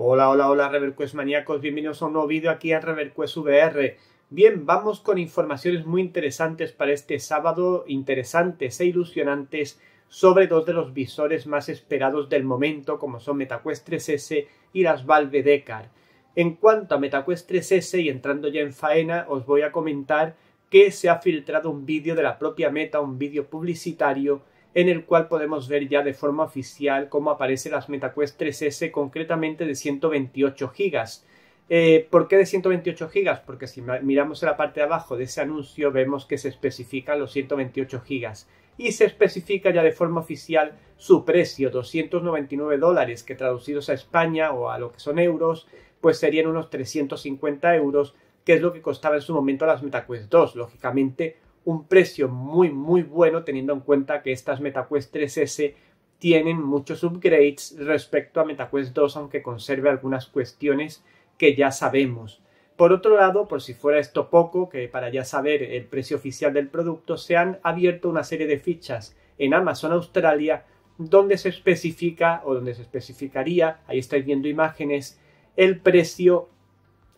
Hola, hola, hola, ReverQuest maníacos, bienvenidos a un nuevo vídeo aquí en ReverQuest VR. Bien, vamos con informaciones muy interesantes para este sábado, interesantes e ilusionantes sobre dos de los visores más esperados del momento, como son MetaQuest 3S y las Valve Decar. En cuanto a MetaQuest 3S y entrando ya en faena, os voy a comentar que se ha filtrado un vídeo de la propia Meta, un vídeo publicitario en el cual podemos ver ya de forma oficial cómo aparecen las MetaQuest 3S concretamente de 128 GB. Eh, ¿Por qué de 128 GB? Porque si miramos en la parte de abajo de ese anuncio vemos que se especifican los 128 GB y se especifica ya de forma oficial su precio, 299 dólares, que traducidos a España o a lo que son euros, pues serían unos 350 euros, que es lo que costaba en su momento las MetaQuest 2. Lógicamente, un precio muy muy bueno teniendo en cuenta que estas MetaQuest 3S tienen muchos upgrades respecto a MetaQuest 2 aunque conserve algunas cuestiones que ya sabemos. Por otro lado, por si fuera esto poco, que para ya saber el precio oficial del producto, se han abierto una serie de fichas en Amazon Australia donde se especifica o donde se especificaría, ahí estáis viendo imágenes, el precio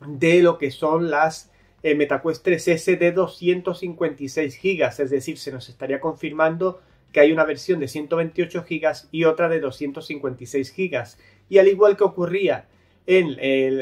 de lo que son las eh, MetaQuest 3S de 256 GB, es decir, se nos estaría confirmando que hay una versión de 128 GB y otra de 256 GB. Y al igual que ocurría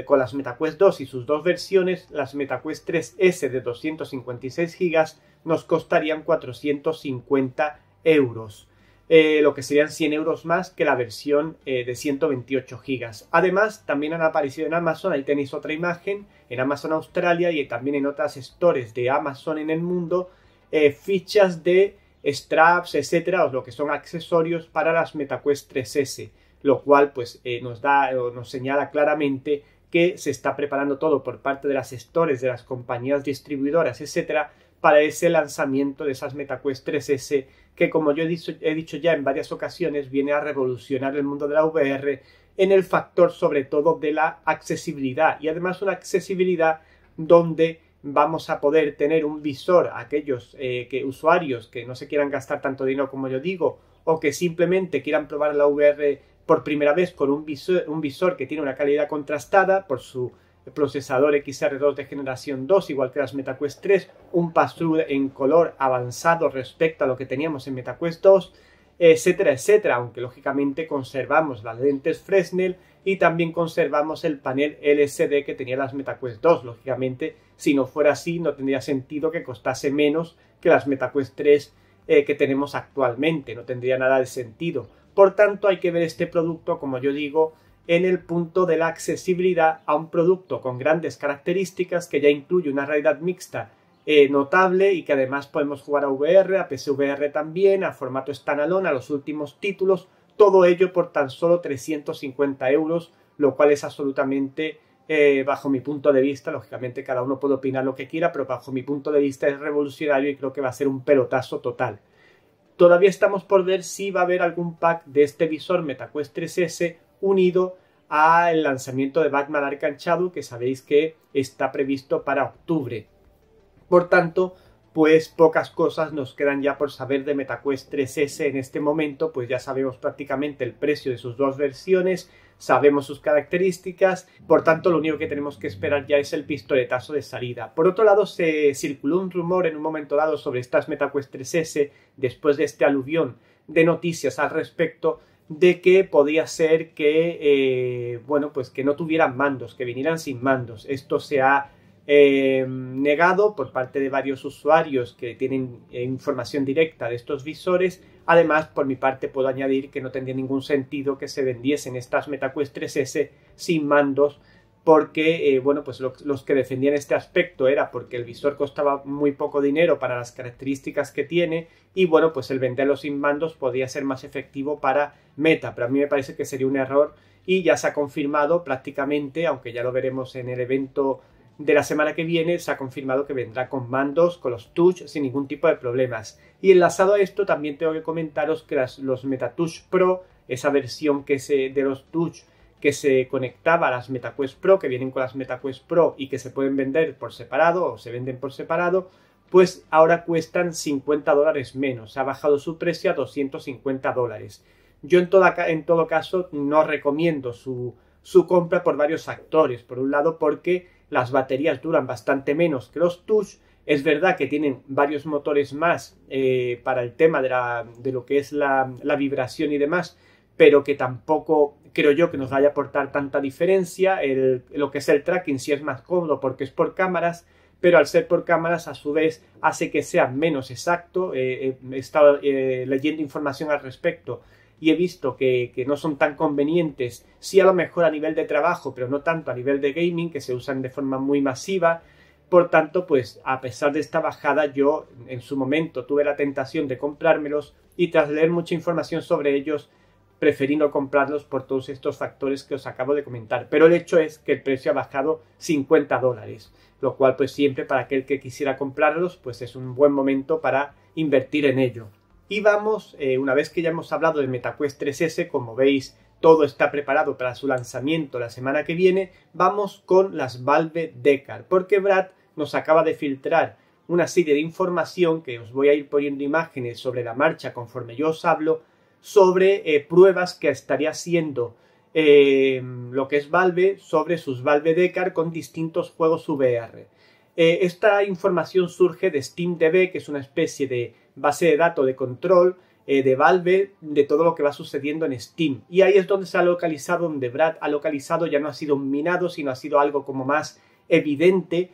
con las MetaQuest 2 y sus dos versiones, las MetaQuest 3S de 256 GB nos costarían 450 euros. Eh, lo que serían 100 euros más que la versión eh, de 128 gigas. Además, también han aparecido en Amazon, ahí tenéis otra imagen, en Amazon Australia y también en otras stores de Amazon en el mundo, eh, fichas de straps, etcétera, o lo que son accesorios para las MetaQuest 3S, lo cual pues nos da o nos señala claramente que se está preparando todo por parte de las stores, de las compañías distribuidoras, etcétera, para ese lanzamiento de esas MetaQuest 3S que como yo he dicho, he dicho ya en varias ocasiones viene a revolucionar el mundo de la VR en el factor sobre todo de la accesibilidad. Y además una accesibilidad donde vamos a poder tener un visor aquellos eh, que, usuarios que no se quieran gastar tanto dinero como yo digo o que simplemente quieran probar la VR por primera vez con un visor, un visor que tiene una calidad contrastada por su procesador XR2 de generación 2, igual que las MetaQuest 3, un pass-through en color avanzado respecto a lo que teníamos en MetaQuest 2, etcétera, etcétera, aunque lógicamente conservamos las lentes Fresnel y también conservamos el panel LCD que tenía las MetaQuest 2. Lógicamente, si no fuera así, no tendría sentido que costase menos que las MetaQuest 3 eh, que tenemos actualmente, no tendría nada de sentido. Por tanto, hay que ver este producto, como yo digo, en el punto de la accesibilidad a un producto con grandes características que ya incluye una realidad mixta eh, notable y que además podemos jugar a VR, a PSVR también, a formato standalone, a los últimos títulos, todo ello por tan solo 350 euros, lo cual es absolutamente, eh, bajo mi punto de vista, lógicamente cada uno puede opinar lo que quiera, pero bajo mi punto de vista es revolucionario y creo que va a ser un pelotazo total. Todavía estamos por ver si va a haber algún pack de este visor MetaQuest 3S unido al lanzamiento de Batman Arkham que sabéis que está previsto para octubre. Por tanto, pues pocas cosas nos quedan ya por saber de MetaQuest 3S en este momento, pues ya sabemos prácticamente el precio de sus dos versiones, sabemos sus características, por tanto lo único que tenemos que esperar ya es el pistoletazo de salida. Por otro lado, se circuló un rumor en un momento dado sobre estas MetaQuest 3S después de este aluvión de noticias al respecto de que podía ser que, eh, bueno, pues que no tuvieran mandos, que vinieran sin mandos. Esto se ha eh, negado por parte de varios usuarios que tienen eh, información directa de estos visores. Además, por mi parte, puedo añadir que no tendría ningún sentido que se vendiesen estas MetaQuest 3S sin mandos porque, eh, bueno, pues los que defendían este aspecto era porque el visor costaba muy poco dinero para las características que tiene y, bueno, pues el venderlo sin mandos podía ser más efectivo para Meta, pero a mí me parece que sería un error y ya se ha confirmado prácticamente, aunque ya lo veremos en el evento de la semana que viene, se ha confirmado que vendrá con mandos, con los touch, sin ningún tipo de problemas. Y enlazado a esto, también tengo que comentaros que los MetaTouch Pro, esa versión que se, de los touch que se conectaba a las MetaQuest Pro, que vienen con las MetaQuest Pro y que se pueden vender por separado o se venden por separado, pues ahora cuestan 50 dólares menos. Ha bajado su precio a 250 dólares. Yo en, en todo caso no recomiendo su, su compra por varios factores. Por un lado, porque las baterías duran bastante menos que los touch. Es verdad que tienen varios motores más eh, para el tema de, la, de, lo que es la vibración y demás, pero que tampoco creo yo que nos vaya a aportar tanta diferencia. El, lo que es el tracking sí es más cómodo porque es por cámaras, pero al ser por cámaras a su vez hace que sea menos exacto. Eh, eh, he estado eh, leyendo información al respecto y he visto que, que, no son tan convenientes, sí a lo mejor a nivel de trabajo, pero no tanto a nivel de gaming, que se usan de forma muy masiva. Por tanto, pues a pesar de esta bajada, yo en su momento tuve la tentación de comprármelos y tras leer mucha información sobre ellos, preferí no comprarlos por todos estos factores que os acabo de comentar. Pero el hecho es que el precio ha bajado 50 dólares, lo cual pues siempre para aquel que quisiera comprarlos pues es un buen momento para invertir en ello. Y vamos, eh, una vez que ya hemos hablado del MetaQuest 3S, como veis todo está preparado para su lanzamiento la semana que viene, vamos con las Valve Decar, porque Brad nos acaba de filtrar una serie de información que os voy a ir poniendo imágenes sobre la marcha conforme yo os hablo sobre eh, pruebas que estaría haciendo eh, lo que es Valve sobre sus Valve Decar con distintos juegos VR. Eh, esta información surge de SteamDB, que es una especie de base de datos de control de Valve de todo lo que va sucediendo en Steam. Y ahí es donde se ha localizado, donde Brad ha localizado, ya no ha sido minado, sino ha sido algo como más evidente,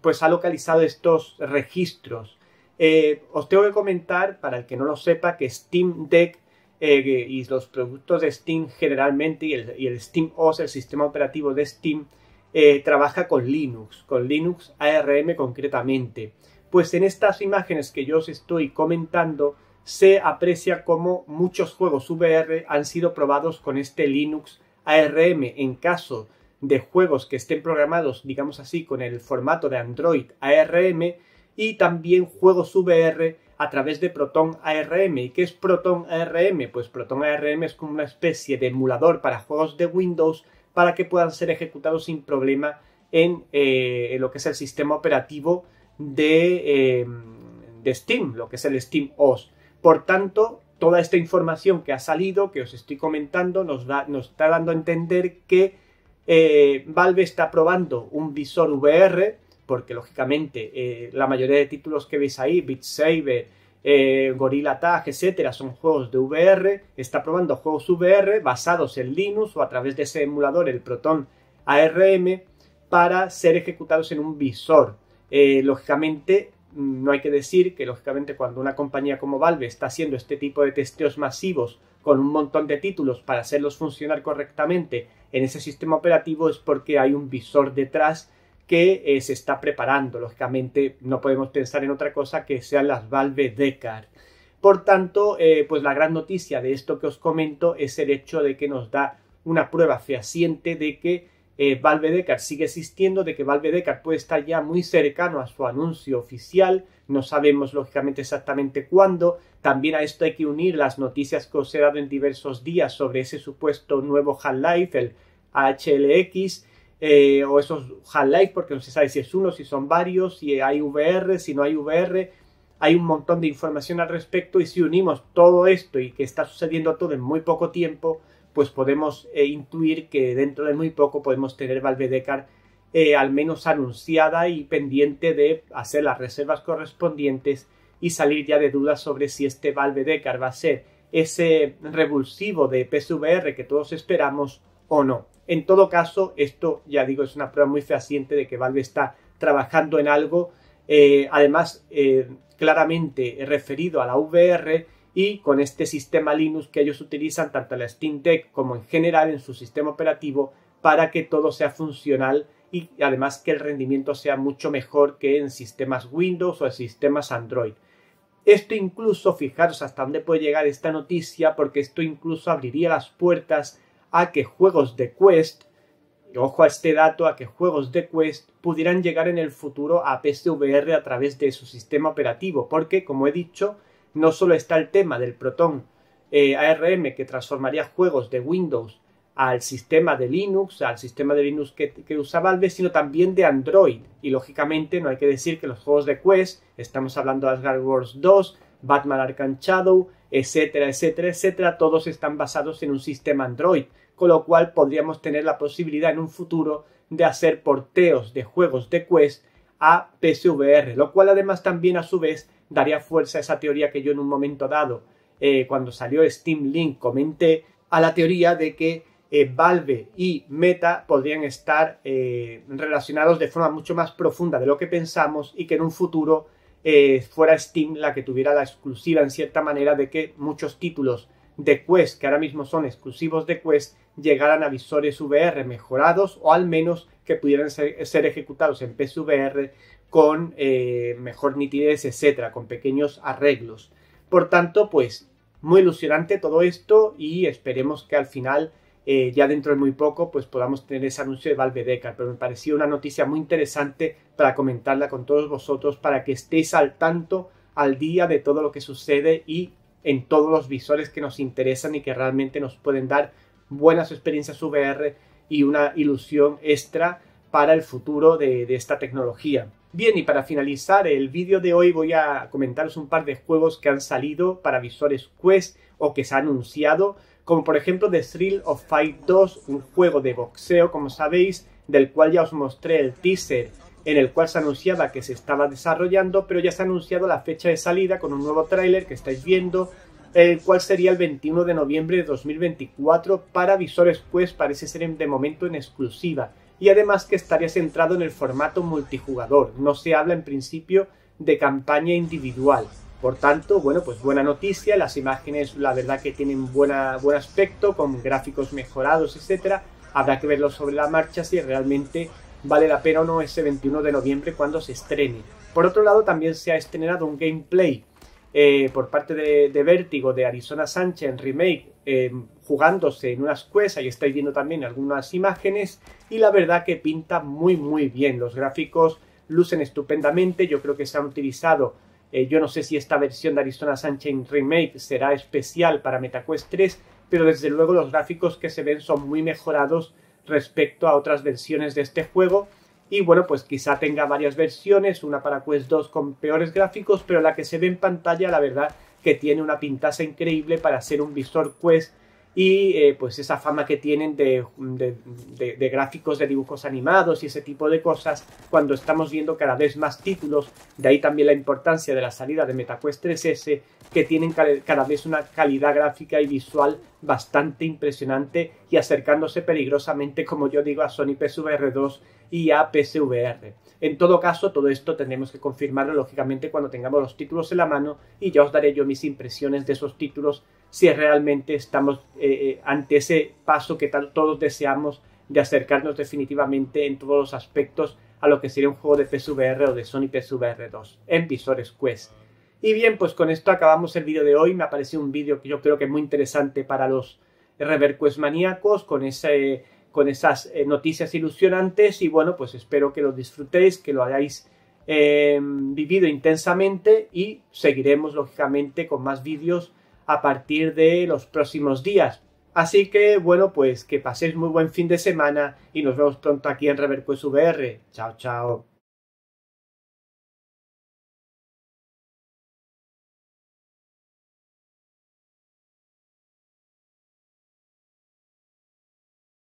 pues ha localizado estos registros eh, os tengo que comentar, para el que no lo sepa, que Steam Deck eh, y los productos de Steam generalmente y el, Steam OS, el sistema operativo de Steam, eh, trabaja con Linux, con Linux ARM concretamente. Pues en estas imágenes que yo os estoy comentando, se aprecia como muchos juegos VR han sido probados con este Linux ARM en caso de juegos que estén programados, digamos así, con el formato de Android ARM, y también juegos VR a través de Proton ARM. ¿Y qué es Proton ARM? Pues Proton ARM es como una especie de emulador para juegos de Windows para que puedan ser ejecutados sin problema en, eh, lo que es el sistema operativo de, em, de, Steam, lo que es el Steam OS. Por tanto, toda esta información que ha salido, que os estoy comentando, nos, da, nos está dando a entender que eh, Valve está probando un visor VR porque lógicamente eh, la mayoría de títulos que veis ahí, Beat eh, Gorilla Tag, etcétera, son juegos de VR, está probando juegos VR basados en Linux o a través de ese emulador, el Proton ARM, para ser ejecutados en un visor. Eh, lógicamente, mm, no hay que decir que lógicamente cuando una compañía como Valve está haciendo este tipo de testeos masivos con un montón de títulos para hacerlos funcionar correctamente en ese sistema operativo es porque hay un visor detrás que eh, se está preparando. Lógicamente no podemos pensar en otra cosa que sean las Valve Decar. Por tanto, eh, pues la gran noticia de esto que os comento es el hecho de que nos da una prueba fehaciente de que eh, Valve Decar sigue existiendo, de que Valve Decar puede estar ya muy cercano a su anuncio oficial, no sabemos lógicamente exactamente cuándo, también a esto hay que unir las noticias que os he dado en diversos días sobre ese supuesto nuevo Half-Life, el HLX, eh, o esos Half-Life, porque no se sabe si es uno, si son varios, si hay VR, si no hay VR. Hay un montón de información al respecto y si unimos todo esto y que está sucediendo todo en muy poco tiempo, pues podemos eh, intuir que dentro de muy poco podemos tener Valve Decar eh, al menos anunciada y pendiente de hacer las reservas correspondientes y salir ya de dudas sobre si este Valve Decar va a ser ese revulsivo de PSVR que todos esperamos o no. En todo caso, esto ya digo es una prueba muy fehaciente de que Valve está trabajando en algo, eh, además eh, claramente referido a la VR y con este sistema Linux que ellos utilizan tanto en la Steam Deck como en general en su sistema operativo para que todo sea funcional y además que el rendimiento sea mucho mejor que en sistemas Windows o en sistemas Android. Esto incluso, fijaros hasta dónde puede llegar esta noticia, porque esto incluso abriría las puertas a que juegos de Quest, ojo a este dato, a que juegos de Quest pudieran llegar en el futuro a PSVR a través de su sistema operativo, porque, como he dicho, no solo está el tema del Proton eh, ARM que transformaría juegos de Windows al sistema de Linux, al sistema de Linux que, que, usa Valve, sino también de Android. Y lógicamente no hay que decir que los juegos de Quest, estamos hablando de Asgard Wars 2, Batman Arkham Shadow, etcétera, etcétera, etcétera, todos están basados en un sistema Android. Con lo cual podríamos tener la posibilidad en un futuro de hacer porteos de juegos de Quest a PSVR, lo cual además también a su vez daría fuerza a esa teoría que yo en un momento dado, eh, cuando salió Steam Link, comenté a la teoría de que eh, Valve y Meta podrían estar eh, relacionados de forma mucho más profunda de lo que pensamos y que en un futuro fuera Steam la que tuviera la exclusiva en cierta manera de que muchos títulos de Quest que ahora mismo son exclusivos de Quest llegaran a visores VR mejorados o al menos que pudieran ser, ejecutados en PSVR con eh, mejor nitidez, etcétera, con pequeños arreglos. Por tanto, pues muy ilusionante todo esto y esperemos que al final, eh, ya dentro de muy poco, pues podamos tener ese anuncio de Valve Decar. Pero me pareció una noticia muy interesante para comentarla con todos vosotros, para que estéis al tanto, al día de todo lo que sucede y en todos los visores que nos interesan y que realmente nos pueden dar buenas experiencias VR y una ilusión extra para el futuro de, esta tecnología. Bien, y para finalizar el vídeo de hoy voy a comentaros un par de juegos que han salido para visores Quest o que se han anunciado, como por ejemplo The Thrill of Fight 2, un juego de boxeo, como sabéis, del cual ya os mostré el teaser en el cual se anunciaba que se estaba desarrollando, pero ya se ha anunciado la fecha de salida con un nuevo tráiler que estáis viendo, el cual sería el 21 de noviembre de 2024 para visores Quest, parece ser de momento en exclusiva y además que estaría centrado en el formato multijugador. No se habla en principio de campaña individual. Por tanto, bueno, pues buena noticia, las imágenes la verdad que tienen buena, buen aspecto, con gráficos mejorados, etcétera. Habrá que verlo sobre la marcha si realmente vale la pena o no ese 21 de noviembre cuando se estrene. Por otro lado, también se ha estrenado un gameplay eh, por parte de, de, Vértigo de Arizona Sánchez en remake eh, jugándose en unas quests, ahí estáis viendo también algunas imágenes y la verdad que pinta muy muy bien, los gráficos lucen estupendamente, yo creo que se han utilizado, eh, yo no sé si esta versión de Arizona Sunshine Remake será especial para MetaQuest 3, pero desde luego los gráficos que se ven son muy mejorados respecto a otras versiones de este juego y bueno, pues quizá tenga varias versiones, una para Quest 2 con peores gráficos, pero la que se ve en pantalla, la verdad que tiene una pintaza increíble para ser un visor Quest y eh, pues esa fama que tienen de, de, gráficos de dibujos animados y ese tipo de cosas cuando estamos viendo cada vez más títulos, de ahí también la importancia de la salida de MetaQuest 3S que tienen cada vez una calidad gráfica y visual bastante impresionante y acercándose peligrosamente, como yo digo, a Sony PSVR 2 y a PSVR. En todo caso, todo esto tendremos que confirmarlo lógicamente cuando tengamos los títulos en la mano y ya os daré yo mis impresiones de esos títulos si realmente estamos eh, eh, ante ese paso que todos deseamos de acercarnos definitivamente en todos los aspectos a lo que sería un juego de PSVR o de Sony PSVR 2 en visores Quest. Y bien, pues con esto acabamos el vídeo de hoy. Me ha parecido un vídeo que yo creo que es muy interesante para los ReverQuest maníacos con, ese, con esas eh, noticias ilusionantes y bueno, pues espero que lo disfrutéis, que lo hayáis vivido intensamente y seguiremos lógicamente con más vídeos a partir de los próximos días. Así que bueno, pues que paséis muy buen fin de semana y nos vemos pronto aquí en ReverQuest VR. Chao, chao.